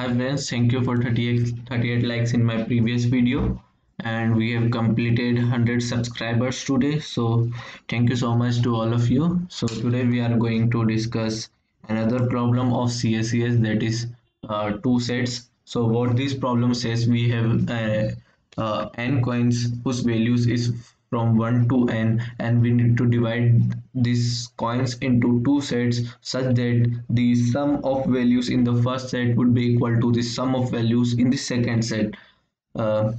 Hi friends, thank you for 38, 38 likes in my previous video. And we have completed 100 subscribers today. So thank you so much to all of you. So today we are going to discuss another problem of CSES that is uh, two sets. So what this problem says we have uh, uh, n coins whose values is from 1 to n and we need to divide these coins into two sets such that the sum of values in the first set would be equal to the sum of values in the second set. Uh,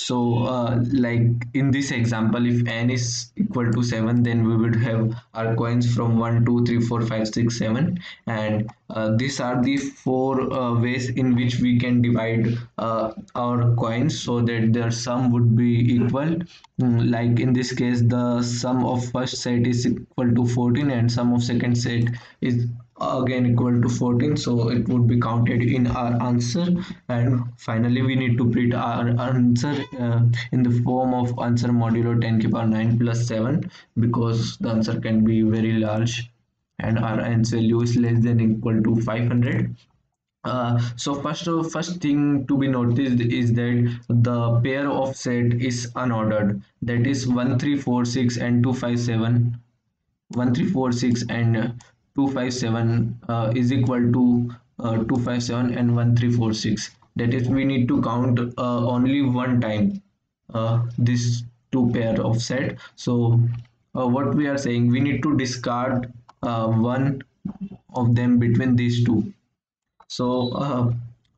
so uh, like in this example if n is equal to 7 then we would have our coins from 1 2 3 4 5 6 7 and uh, these are the four uh, ways in which we can divide uh, our coins so that their sum would be equal. Mm, like in this case the sum of first set is equal to 14 and sum of second set is again equal to 14 so it would be counted in our answer. And finally we need to print our answer uh, in the form of answer modulo 10 to the power 9 plus 7 because the answer can be very large and our answer value is less than equal to 500 uh, so first first thing to be noticed is that the pair of set is unordered. That is 1346 and 257 1346 and 257 uh, is equal to uh, 257 and 1346 that is we need to count uh, only one time uh, this two pair of set. So uh, what we are saying we need to discard uh, one of them between these two. So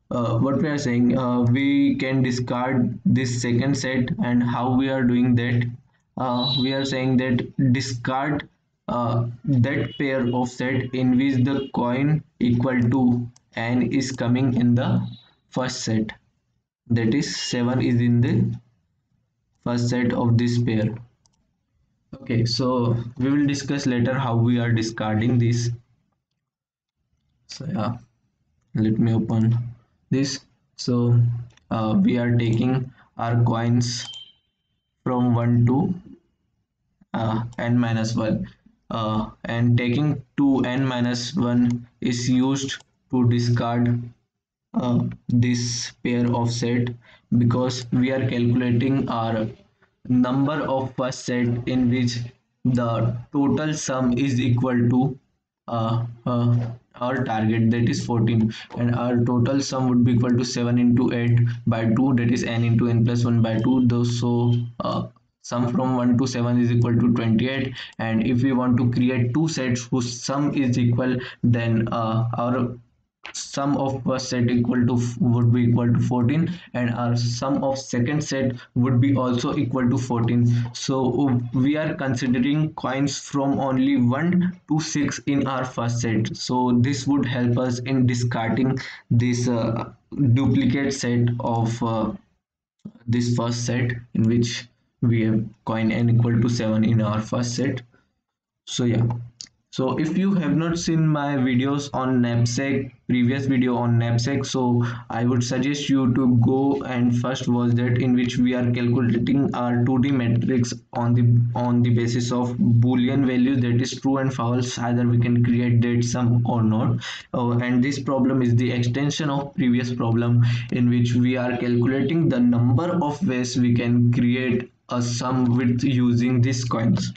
what we are saying we can discard this second set and how we are doing that? We are saying that discard uh, that pair of set in which the coin equal to n is coming in the first set. That is 7 is in the first set of this pair. Okay so we will discuss later how we are discarding this. So yeah let me open this. So uh, we are taking our coins from 1 to uh, n minus 1 uh, and taking 2n minus 1 is used to discard uh, this pair of set because we are calculating our number of first set in which the total sum is equal to uh, uh, our target that is 14 and our total sum would be equal to 7 into 8 by 2 that is n into n plus 1 by 2 those so uh, sum from 1 to 7 is equal to 28 and if we want to create two sets whose sum is equal then uh, our sum of first set equal to would be equal to 14 and our sum of second set would be also equal to 14 so we are considering coins from only 1 to 6 in our first set. So this would help us in discarding this uh, duplicate set of uh, this first set in which we have coin n equal to 7 in our first set. So yeah. So if you have not seen my videos on knapsack previous video on knapsack so i would suggest you to go and first watch that in which we are calculating our 2d matrix on the on the basis of boolean values that is true and false either we can create that sum or not. Uh, and this problem is the extension of previous problem in which we are calculating the number of ways we can create a sum with using these coins.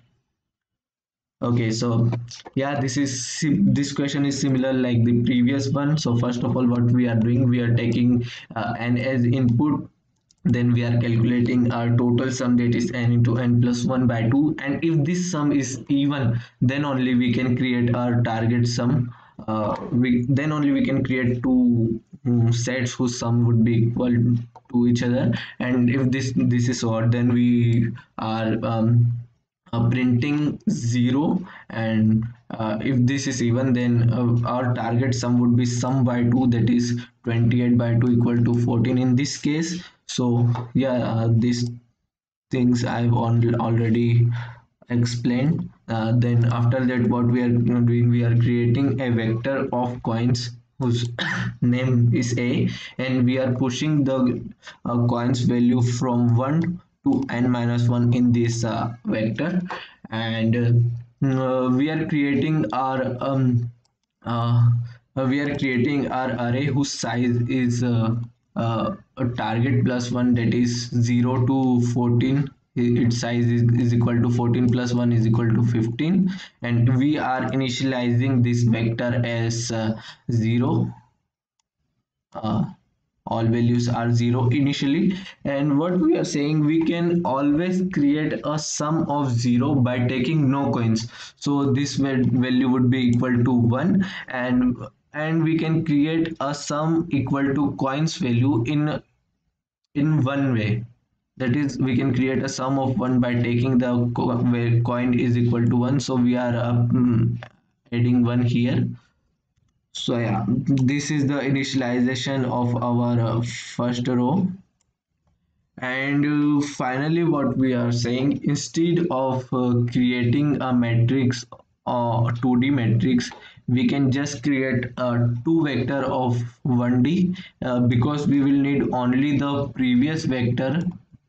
Okay so yeah this is this question is similar like the previous one. So first of all what we are doing we are taking uh, n as input then we are calculating our total sum that is n into n plus 1 by 2 and if this sum is even then only we can create our target sum uh, we then only we can create two um, sets whose sum would be equal to each other. And if this this is odd then we are um, uh, printing 0 and uh, if this is even then uh, our target sum would be sum by 2 that is 28 by 2 equal to 14 in this case. So yeah uh, these things I've already explained uh, then after that what we are doing we are creating a vector of coins whose name is a and we are pushing the uh, coins value from 1 to n minus 1 in this uh, vector. And uh, we are creating our um, uh, uh, we are creating our array whose size is uh, uh, a target plus 1 that is 0 to 14 its size is, is equal to 14 plus 1 is equal to 15 and we are initializing this vector as uh, 0 uh, all values are 0 initially. And what we are saying we can always create a sum of 0 by taking no coins. So this value would be equal to 1 and and we can create a sum equal to coins value in in one way that is we can create a sum of 1 by taking the coin is equal to 1 so we are uh, adding 1 here. So yeah this is the initialization of our uh, first row. And uh, finally what we are saying instead of uh, creating a matrix or 2d matrix we can just create a two vector of 1d uh, because we will need only the previous vector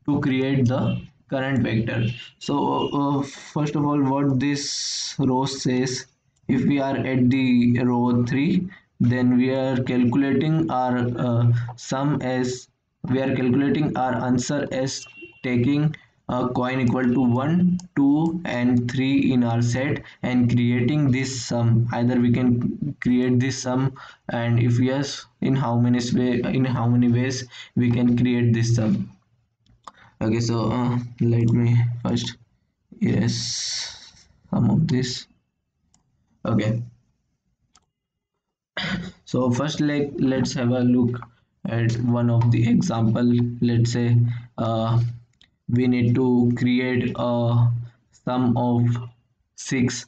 to create the current vector. So uh, first of all what this row says if we are at the row 3 then we are calculating our uh, sum as we are calculating our answer as taking a coin equal to 1 2 and 3 in our set and creating this sum. Either we can create this sum and if yes in how many way in how many ways we can create this sum okay so uh, let me first erase some of this. Okay. So first like let's have a look at one of the example. Let's say uh, we need to create a sum of 6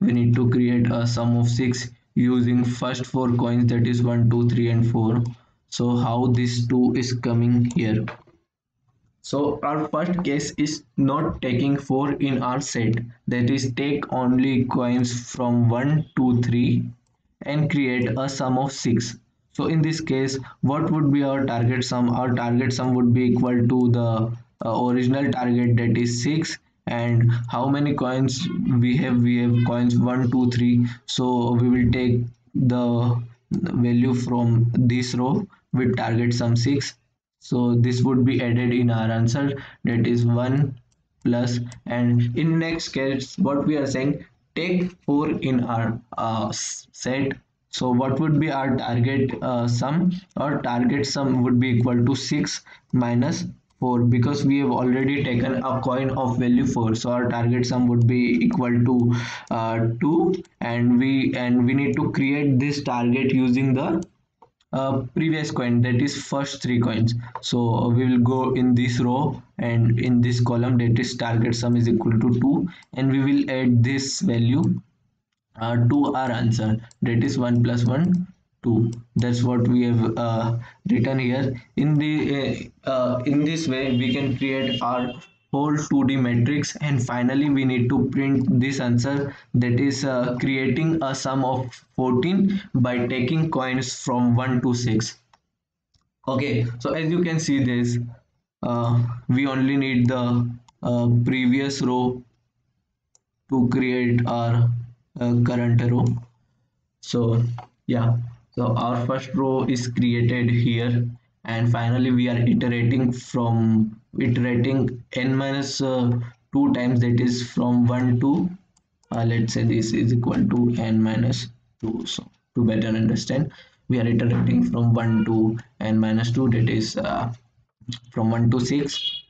we need to create a sum of 6 using first four coins that is 1 2 3 and 4 so how this 2 is coming here so our first case is not taking 4 in our set. That is take only coins from 1 to 3 and create a sum of 6. So in this case what would be our target sum? Our target sum would be equal to the uh, original target that is 6 and how many coins we have? We have coins 1 2 3 so we will take the value from this row with target sum 6 so this would be added in our answer. That is 1 plus. And in next case what we are saying take 4 in our uh, set. So what would be our target uh, sum? Our target sum would be equal to 6 minus 4 because we have already taken a coin of value 4 so our target sum would be equal to uh, 2 and we and we need to create this target using the uh, previous coin that is first three coins. So uh, we will go in this row and in this column that is target sum is equal to 2 and we will add this value uh, to our answer. That is 1 plus 1 2 that's what we have uh, written here. In the uh, uh, in this way we can create our whole 2d matrix. And finally we need to print this answer. That is uh, creating a sum of 14 by taking coins from 1 to 6 okay so as you can see this uh, we only need the uh, previous row to create our uh, current row. So yeah so our first row is created here. And finally we are iterating from iterating n minus uh, 2 times that is from 1 to uh, let's say this is equal to n minus 2 so to better understand we are iterating from 1 to n minus 2 that is uh, from 1 to 6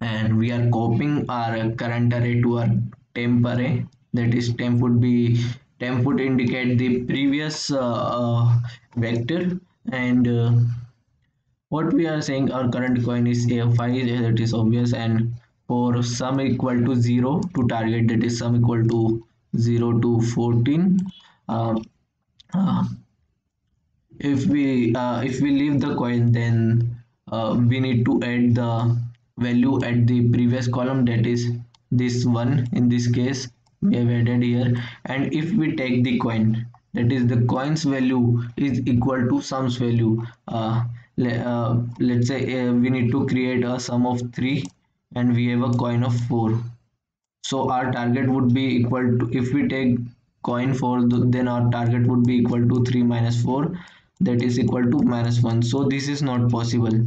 and we are copying our current array to our temp array. That is temp would be temp would indicate the previous uh, uh, vector. And uh, what we are saying our current coin is a5 that is obvious and for sum equal to 0 to target that is sum equal to 0 to 14 uh, uh, if we uh, if we leave the coin then uh, we need to add the value at the previous column that is this one in this case we have added here. And if we take the coin that is the coins value is equal to sums value. Uh, uh, let's say uh, we need to create a sum of 3 and we have a coin of 4 so our target would be equal to if we take coin 4 then our target would be equal to 3 minus 4 that is equal to minus 1 so this is not possible.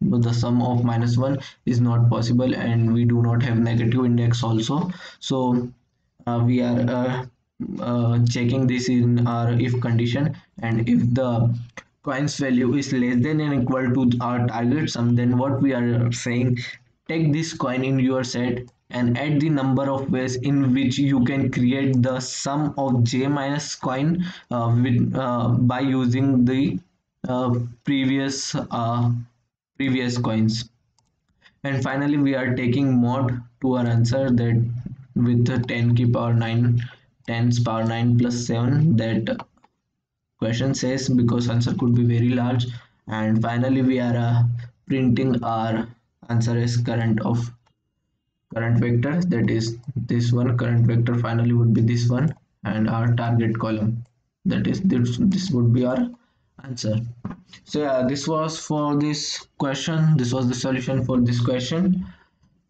The sum of minus 1 is not possible and we do not have negative index also. So uh, we are uh, uh, checking this in our if condition. And if the coins value is less than or equal to our target sum then what we are saying take this coin in your set and add the number of ways in which you can create the sum of j minus coin uh, with, uh, by using the uh, previous uh, previous coins. And finally we are taking mod to our answer that with the 10 key power 9 10 power 9 plus 7 that question says because answer could be very large. And finally we are uh, printing our answer as current of current vector. That is this one current vector finally would be this one and our target column. That is this this would be our answer. So yeah this was for this question. This was the solution for this question.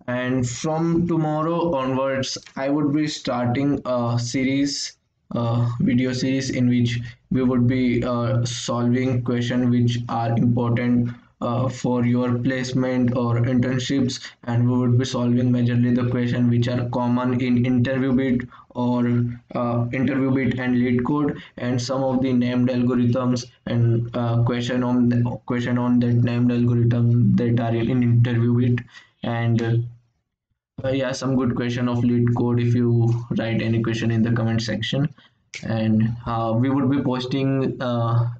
And from tomorrow onwards i would be starting a series uh, video series in which we would be uh, solving questions which are important uh, for your placement or internships and we would be solving majorly the question which are common in interview bit or uh, InterviewBit and LeetCode and some of the named algorithms and uh, question on the, question on that named algorithm that are in interview bit. And uh, yeah some good question of LeetCode if you write any question in the comment section. And uh, we would be posting uh,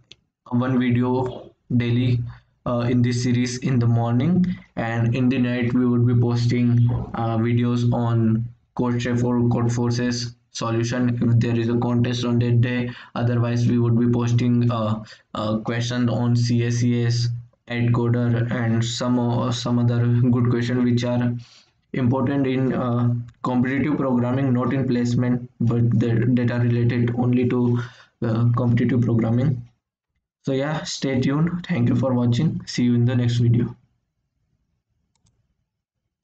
one video daily uh, in this series in the morning. And in the night we would be posting uh, videos on code CodeChef or Codeforces solution. If there is a contest on that day otherwise we would be posting uh, uh, questions on CSES AtCoder and some some other good questions which are important in uh, competitive programming not in placement but that are related only to uh, competitive programming. So yeah stay tuned. Thank you for watching. See you in the next video